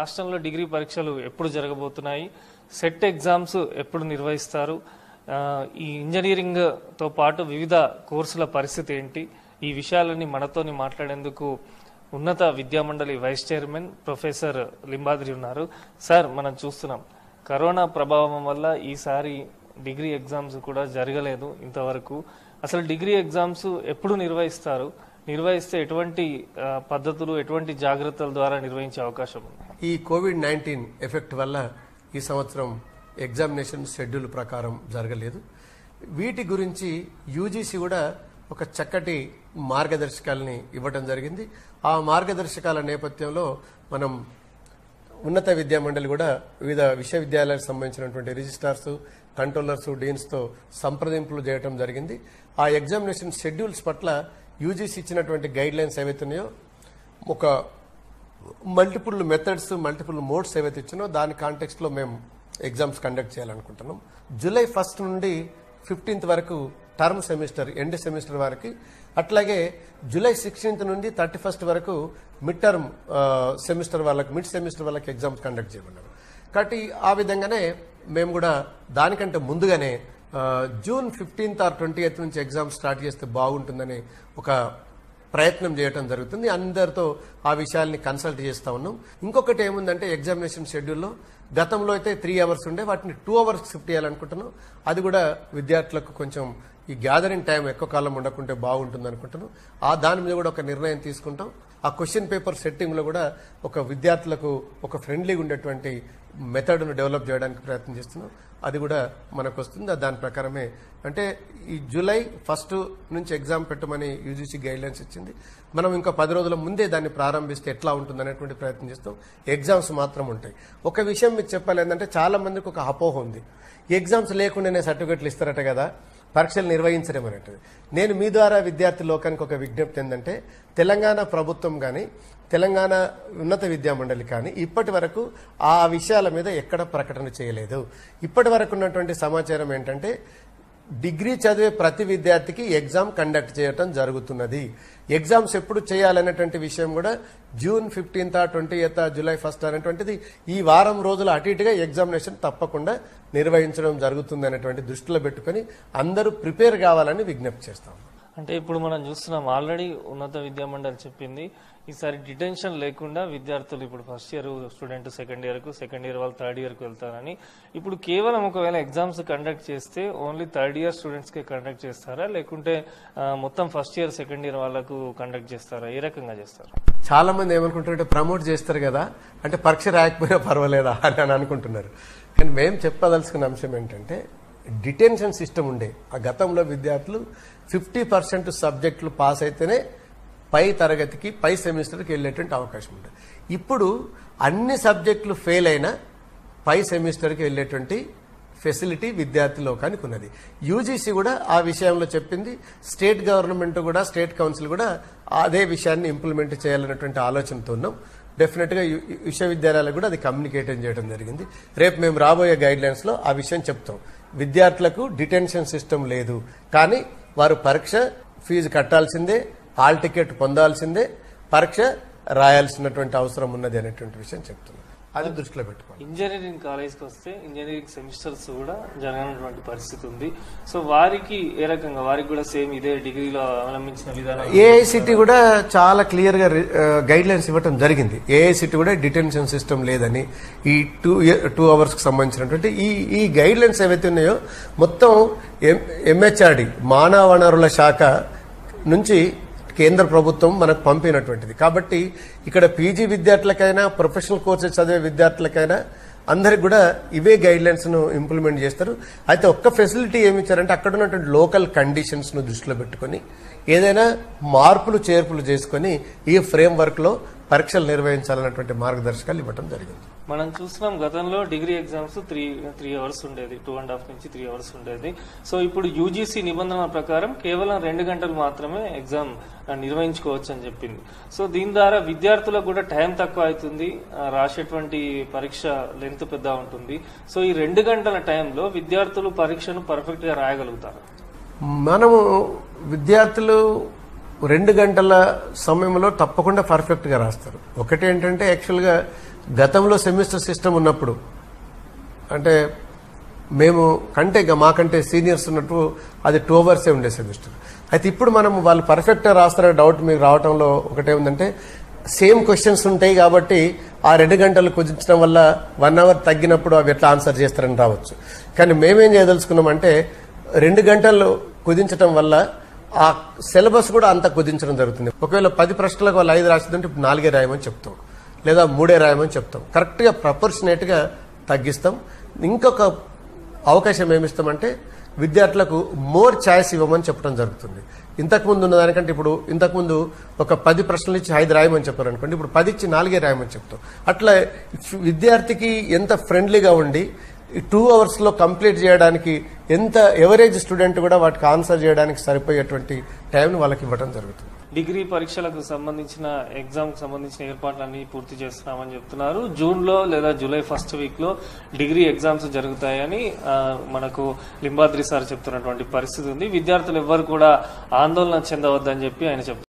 రాష్ట్రంలో డిగ్రీ పరీక్షలు ఎప్పుడు జరగబోతున్నాయి? సెట్ ఎగ్జామ్స్ ఎప్పుడు నిర్వహిస్తారు? ఈ ఇంజనీరింగ్తో పాటు వివిధ కోర్సుల పరిస్థితి ఏంటి? ఈ విషయాలన్నీ మనతోని మాట్లాడేందుకు ఉన్నత విద్యామండలి వైస్ చైర్మన్ ప్రొఫెసర్ లింబాద్రి ఉన్నారు. సార్ మనం చూస్తున్నాం. కరోనా ప్రభావం వల్ల ఈసారి డిగ్రీ ఎగ్జామ్స్ కూడా జరగలేదు ఇంతవరకు. అసలు డిగ్రీ ఎగ్జామ్స్ ఎప్పుడు నిర్వహిస్తారు? నిర్వహిస్తే ఎటువంటి పద్ధతులు ఎటువంటి జాగ్రత్తల ద్వారా నిర్వహించే అవకాశం ఉంది? ఈ కోవిడ్ నైన్టీన్ ఎఫెక్ట్ వల్ల ఈ సంవత్సరం ఎగ్జామినేషన్ షెడ్యూల్ ప్రకారం జరగలేదు. వీటి గురించి యూజీసీ కూడా ఒక చక్కటి మార్గదర్శకాలని ఇవ్వడం జరిగింది. ఆ మార్గదర్శకాల నేపథ్యంలో మనం ఉన్నత విద్యా మండలి కూడా వివిధ విశ్వవిద్యాలయాలకు సంబంధించినటువంటి రిజిస్ట్రార్స్ కంట్రోలర్స్ డీన్స్తో సంప్రదింపులు చేయడం జరిగింది. ఆ ఎగ్జామినేషన్ షెడ్యూల్స్ పట్ల యూజీసీ ఇచ్చినటువంటి గైడ్ లైన్స్ ఏవైతున్నాయో ఒక మల్టిపుల్ మెథడ్స్ మల్టిపుల్ మోడ్స్ ఏవైతే ఇచ్చినో దాని కాంటెక్స్ట్లో మేము ఎగ్జామ్స్ కండక్ట్ చేయాలనుకుంటున్నాం. జూలై ఫస్ట్ నుండి ఫిఫ్టీన్త్ వరకు టర్మ్ సెమిస్టర్ ఎండ్ సెమిస్టర్ వరకు. అట్లాగే జూలై సిక్స్టీన్త్ నుండి థర్టీ ఫస్ట్ వరకు మిడ్ టర్మ్ సెమిస్టర్ వాళ్ళకి మిడ్ సెమిస్టర్ వాళ్ళకి ఎగ్జామ్స్ కండక్ట్ చేయమన్నారు. కాబట్టి ఆ విధంగానే మేము కూడా దానికంటే ముందుగానే June fifteenth or twenty eighth నుంచి ఎగ్జామ్ స్టార్ట్ చేస్తే బాగుంటుందని ఒక ప్రయత్నం చేయడం జరుగుతుంది. అందరితో ఆ విషయాల్ని కన్సల్ట్ చేస్తూ ఉన్నాం. ఇంకొకటి ఏముందంటే ఎగ్జామినేషన్ షెడ్యూల్లో గతంలో అయితే త్రీ అవర్స్ ఉండే వాటిని టూ అవర్స్ షిఫ్ట్ చేయాలనుకుంటున్నాం. అది కూడా విద్యార్థులకు కొంచెం ఈ గ్యాదరింగ్ టైం ఎక్కువ కాలం ఉండకుంటే బాగుంటుంది అనుకుంటున్నాం. ఆ దాని మీద కూడా ఒక నిర్ణయం తీసుకుంటాం. ఆ క్వశ్చన్ పేపర్ సెట్టింగ్లో కూడా ఒక విద్యార్థులకు ఒక ఫ్రెండ్లీగా ఉండేటువంటి మెథడ్ను డెవలప్ చేయడానికి ప్రయత్నం చేస్తున్నాం. అది కూడా మనకు వస్తుంది. దాని ప్రకారమే అంటే ఈ జూలై ఫస్ట్ నుంచి ఎగ్జామ్ పెట్టమని యూజీసీ గైడ్లైన్స్ ఇచ్చింది. మనం ఇంకా పది రోజుల ముందే దాన్ని ప్రారంభిస్తే ఎట్లా ఉంటుంది అనేటువంటి ప్రయత్నం చేస్తాం. ఎగ్జామ్స్ మాత్రం ఉంటాయి. ఒక విషయం మీకు చెప్పాలి ఏంటంటే చాలా మందికి ఒక అపోహ ఉంది. ఎగ్జామ్స్ లేకుండానే సర్టిఫికెట్లు ఇస్తారట కదా. పరీక్షలు నిర్వహించడం అనేటిది. నేను మీ ద్వారా విద్యార్థి లోకానికి ఒక విజ్ఞప్తి ఏంటంటే తెలంగాణ ప్రభుత్వం కానీ తెలంగాణ ఉన్నత విద్యా మండలి కానీ ఇప్పటి వరకు ఆ విషయాల మీద ఎక్కడ ప్రకటన చేయలేదు. ఇప్పటి వరకు ఉన్నటువంటి సమాచారం ఏంటంటే డిగ్రీ చదివే ప్రతి విద్యార్థికి ఎగ్జామ్ కండక్ట్ చేయటం జరుగుతున్నది. ఎగ్జామ్స్ ఎప్పుడు చేయాలనేటువంటి విషయం కూడా June fifteenth twenty eighth July first అనేటువంటిది ఈ వారం రోజులు అటు ఇటుగా ఎగ్జామినేషన్ తప్పకుండా నిర్వహించడం జరుగుతుంది అనేటువంటి దృష్టిలో పెట్టుకుని అందరూ ప్రిపేర్ కావాలని విజ్ఞప్తి చేస్తాం అంటే ఇప్పుడు మనం చూస్తున్నాం ఆల్రెడీ ఉన్నత విద్యా మండలి చెప్పింది. ఈసారి డిటెన్షన్ లేకుండా విద్యార్థులు ఇప్పుడు ఫస్ట్ ఇయర్ స్టూడెంట్ సెకండ్ ఇయర్కు సెకండ్ ఇయర్ వాళ్ళు థర్డ్ ఇయర్కు వెళ్తారని. ఇప్పుడు కేవలం ఒకవేళ ఎగ్జామ్స్ కండక్ట్ చేస్తే ఓన్లీ థర్డ్ ఇయర్ స్టూడెంట్స్కే కండక్ట్ చేస్తారా? లేకుంటే మొత్తం ఫస్ట్ ఇయర్ సెకండ్ ఇయర్ వాళ్ళకు కండక్ట్ చేస్తారా? ఏ రకంగా చేస్తారు? చాలా మంది ఏమనుకుంటారంటే ప్రమోట్ చేస్తారు కదా అంటే పరీక్ష రాయకపోయినా పర్వాలేదా అని అని అనుకుంటున్నారు. కానీ మేము చెప్పదలుచుకున్న అంశం ఏంటంటే డిటెన్షన్ సిస్టమ్ ఉండే. ఆ గతంలో విద్యార్థులు ఫిఫ్టీ పర్సెంట్ సబ్జెక్టులు పాస్ అయితేనే పై తరగతికి పై సెమిస్టర్కి వెళ్ళేటువంటి అవకాశం ఉంటుంది ఇప్పుడు అన్ని సబ్జెక్టులు ఫెయిల్ అయినా పై సెమిస్టర్కి వెళ్ళేటువంటి ఫెసిలిటీ విద్యార్థి లోకానికి ఉన్నది. యూజీసీ కూడా ఆ విషయంలో చెప్పింది. స్టేట్ గవర్నమెంట్ కూడా స్టేట్ కౌన్సిల్ కూడా అదే విషయాన్ని ఇంప్లిమెంట్ చేయాలన్నటువంటి ఆలోచనతో ఉన్నాం డెఫినెట్గా విశ్వవిద్యాలయాలకు కూడా అది కమ్యూనికేట్ చేయడం జరిగింది. రేపు మేము రాబోయే గైడ్లైన్స్లో ఆ విషయం చెప్తాం. విద్యార్థులకు డిటెన్షన్ సిస్టమ్ లేదు. కానీ వారు పరీక్ష ఫీజు కట్టాల్సిందే హాల్ టికెట్ పొందాల్సిందే పరీక్ష రాయాల్సినటువంటి అవసరం ఉన్నది అనేటువంటి విషయం చెప్తున్నాం. అది దృష్టిలో పెట్టుకోవాలి ఇంజనీరింగ్ కాలేజ్కి వస్తే ఇంజనీరింగ్ సెమిస్టర్స్ కూడా జరగనటువంటి పరిస్థితి ఉంది. సో వారికి ఏ రకంగా? వారికి కూడా సేమ్ ఇదే డిగ్రీలో అవలంబించిన విధానం? ఏఐసిటి కూడా చాలా క్లియర్గా గైడ్ లైన్స్ ఇవ్వడం జరిగింది. ఏఐసిటి కూడా డిటెన్షన్ సిస్టమ్ లేదని ఈ టూ టూ అవర్స్కి సంబంధించినటువంటి ఈ ఈ గైడ్ లైన్స్ ఏవైతే ఉన్నాయో మొత్తం ఎంహెచ్ఆర్డి మానవ వనరుల శాఖ నుంచి కేంద్ర ప్రభుత్వం మనకు పంపినటువంటిది. కాబట్టి ఇక్కడ పీజీ విద్యార్థులకైనా ప్రొఫెషనల్ కోర్సెస్ చదివే విద్యార్థులకైనా అందరికి కూడా ఇవే గైడ్లైన్స్ను ఇంప్లిమెంట్ చేస్తారు. అయితే ఒక్క ఫెసిలిటీ ఏమి ఇచ్చారంటే అక్కడ ఉన్నటువంటి లోకల్ కండిషన్స్ను దృష్టిలో పెట్టుకొని ఏదైనా మార్పులు చేర్పులు చేసుకొని ఈ ఫ్రేమ్వర్క్లో పరీక్షలు నిర్వహించాలన్నటువంటి మార్గదర్శకాలు ఇవ్వడం జరిగింది. మనం చూస్తున్నాం గతంలో degree exams three three hours ఉండేది టూ అండ్ హాఫ్ నుంచి త్రీ అవర్స్ ఉండేది. సో ఇప్పుడు యూజీసీ నిబంధనల ప్రకారం కేవలం రెండు గంటలు మాత్రమే ఎగ్జామ్ నిర్వహించుకోవచ్చు అని చెప్పింది. సో దీని ద్వారా విద్యార్థులకు కూడా టైం తక్కువ అవుతుంది రాసేటువంటి పరీక్ష లెంత్ పెద్ద ఉంటుంది. సో ఈ రెండు గంటల టైంలో విద్యార్థులు పరీక్షను పర్ఫెక్ట్గా రాయగలుగుతారు. మనము విద్యార్థులు రెండు గంటల సమయంలో తప్పకుండా పర్ఫెక్ట్గా రాస్తారు. ఒకటి ఏంటంటే గతంలో సెమిస్టర్ సిస్టమ్ ఉన్నప్పుడు అంటే మేము కంటే మాకంటే సీనియర్స్ ఉన్నట్టు అది టూ అవర్సే ఉండే సెమిస్టర్ అయితే ఇప్పుడు మనం వాళ్ళు పర్ఫెక్ట్గా రాస్తారనే డౌట్ మీకు రావడంలో ఒకటే ఉందంటే సేమ్ క్వశ్చన్స్ ఉంటాయి కాబట్టి ఆ రెండు గంటలు కుదించడం వల్ల వన్ అవర్ తగ్గినప్పుడు అవి ఎట్లా ఆన్సర్ చేస్తారని రావచ్చు. కానీ మేమేం చేయదలుచుకున్నామంటే రెండు గంటలు కుదించడం వల్ల ఆ సిలబస్ కూడా అంత కుదించడం జరుగుతుంది. ఒకవేళ పది ప్రశ్నలకు వాళ్ళు ఐదు రాసిందంటే ఇప్పుడు నాలుగే రాయమని చెప్తాం. లేదా మూడే రాయమని చెప్తాం. కరెక్ట్గా ప్రపోర్షనేట్గా తగ్గిస్తాం. ఇంకొక అవకాశం ఏమిస్తామంటే విద్యార్థులకు మోర్ ఛాయిస్ ఇవ్వమని చెప్పడం జరుగుతుంది. ఇంతకుముందు ఉన్న దానికంటే ఇప్పుడు ఇంతకుముందు ఒక పది ప్రశ్నలు ఇచ్చి ఐదు రాయమని చెప్పారు అనుకోండి ఇప్పుడు పది ఇచ్చి నాలుగే రాయమని చెప్తాం. అట్లా విద్యార్థికి ఎంత ఫ్రెండ్లీగా ఉండి టూ అవర్స్లో కంప్లీట్ చేయడానికి ఎంత ఎవరేజ్ స్టూడెంట్ కూడా వాటికి ఆన్సర్ చేయడానికి సరిపోయేటువంటి టైంని వాళ్ళకి ఇవ్వడం జరుగుతుంది. డిగ్రీ పరీక్షలకు సంబంధించిన ఎగ్జామ్కి సంబంధించిన ఏర్పాట్లన్నీ పూర్తి చేస్తున్నామని చెప్తున్నారు. జూన్లో లేదా జూలై ఫస్ట్ వీక్లో డిగ్రీ ఎగ్జామ్స్ జరుగుతాయని మనకు లింబాద్రి సార్ చెప్తున్నటువంటి పరిస్థితి ఉంది. విద్యార్థులు ఎవ్వరు కూడా ఆందోళన చెందవద్దని చెప్పి ఆయన చెప్తున్నారు.